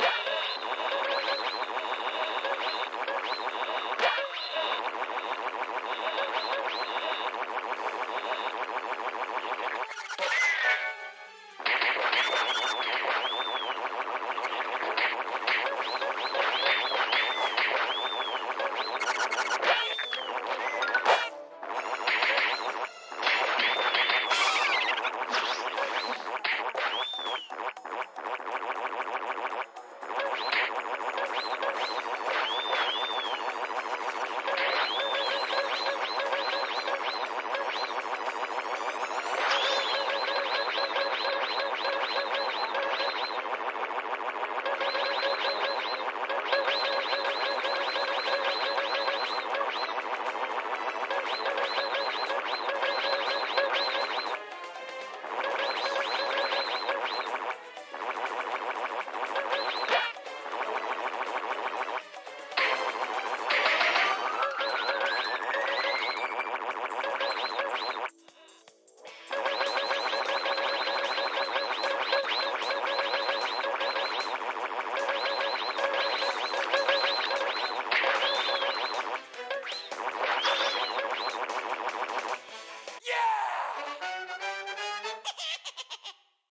Yeah.